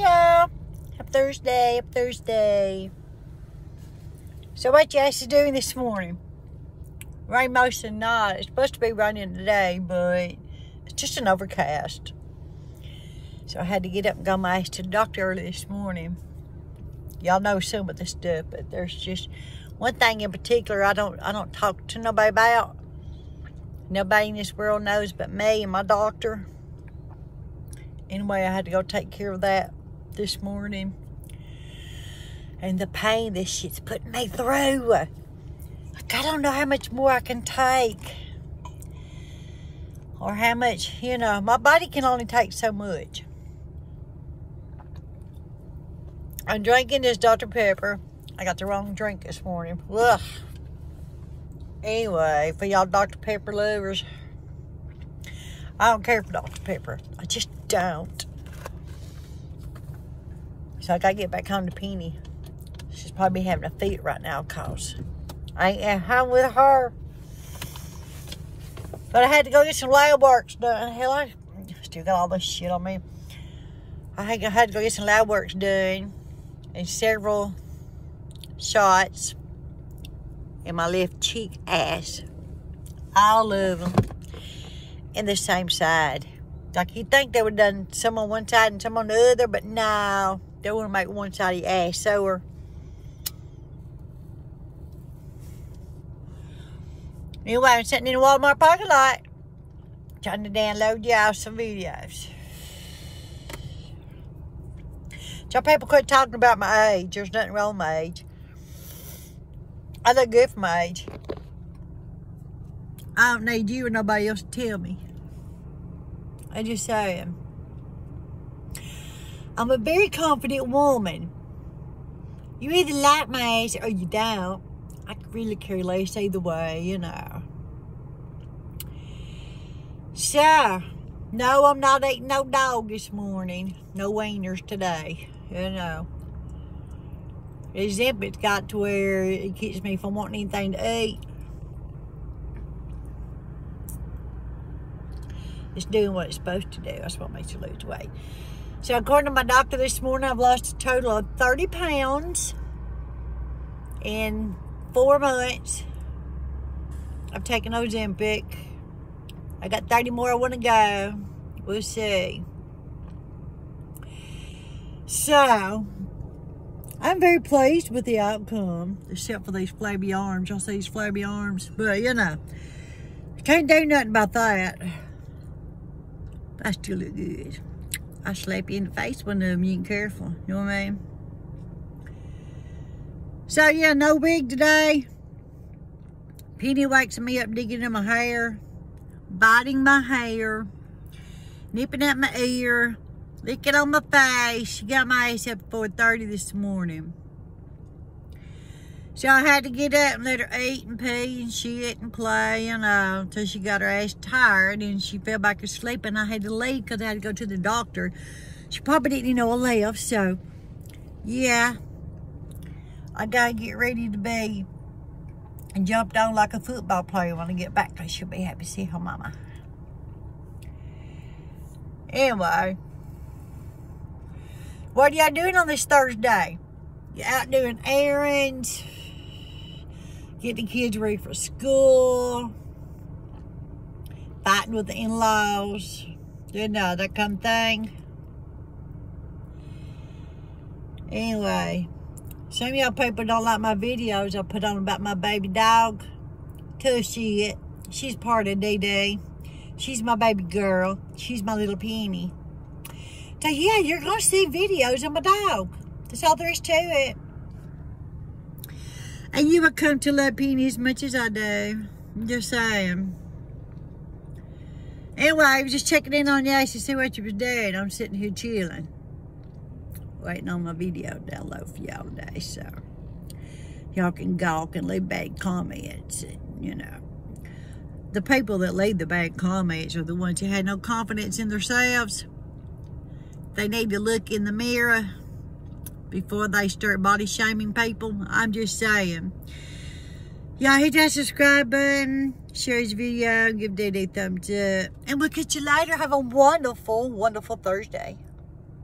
Y'all. Happy Thursday. Happy Thursday. So what you guys doing this morning? Rain most of the night. It's supposed to be raining today, but it's just an overcast. So I had to get up and go my ass to the doctor early this morning. Y'all know some of this stuff, but there's just one thing in particular I don't I don't talk to nobody about. Nobody in this world knows but me and my doctor. Anyway, I had to go take care of that this morning. And the pain this shit's putting me through. Like, I don't know how much more I can take. Or how much, you know, my body can only take so much. I'm drinking this Dr. Pepper. I got the wrong drink this morning. Ugh. Anyway, for y'all Dr. Pepper lovers, I don't care for Dr. Pepper. I just don't. So I gotta get back home to Penny. She's probably having a fit right now because I ain't at home with her. But I had to go get some lab works done. Hell, I still got all this shit on me. I had to go get some lab works done and several shots in my left cheek ass. All of them in the same side. Like you'd think they would have done some on one side and some on the other, but no. They want to make one side of your ass sore. Anyway, I'm sitting in the Walmart parking lot trying to download y'all some videos. So people quit talking about my age. There's nothing wrong with my age. I look good for my age. I don't need you or nobody else to tell me. I just saying. I'm a very confident woman. You either like my age or you don't. I could really care less either way, you know. So, no, I'm not eating no dog this morning. No wieners today, you know. Ozempic's got to where it keeps me from wanting anything to eat. It's doing what it's supposed to do. That's what makes you lose weight. So according to my doctor this morning, I've lost a total of 30 pounds in four months. I've taken Ozempic. I got 30 more I want to go. We'll see. So, I'm very pleased with the outcome, except for these flabby arms. Y'all see these flabby arms? But, you know, can't do nothing about that. I still look good. I slap you in the face of them, you ain't careful. You know what I mean? So, yeah, no wig today. Penny wakes me up digging in my hair, biting my hair, nipping at my ear, licking on my face. She got my ass up at 4.30 this morning. So I had to get up and let her eat and pee and shit and play, you know, until she got her ass tired and she fell back asleep and I had to leave because I had to go to the doctor. She probably didn't know I left, so yeah. I gotta get ready to be and jumped on like a football player when I get back because she'll be happy to see her mama. Anyway, what are y'all doing on this Thursday? You out doing errands? Get the kids ready for school, fighting with the in-laws, you know, that kind of thing. Anyway, some of y'all people don't like my videos I put on about my baby dog. Tushy, she's part of DD. She's my baby girl. She's my little penny. So yeah, you're going to see videos of my dog. That's all there is to it. And you would come to love Penny as much as I do. I'm just saying. Anyway, I was just checking in on you to see what you was doing. I'm sitting here chilling. Waiting on my video download for y'all today, so y'all can gawk and leave bad comments, and, you know. The people that leave the bad comments are the ones who had no confidence in themselves. They need to look in the mirror before they start body shaming people. I'm just saying. Y'all hit that subscribe button, share this video, give Daddy a thumbs up, and we'll catch you later. Have a wonderful, wonderful Thursday.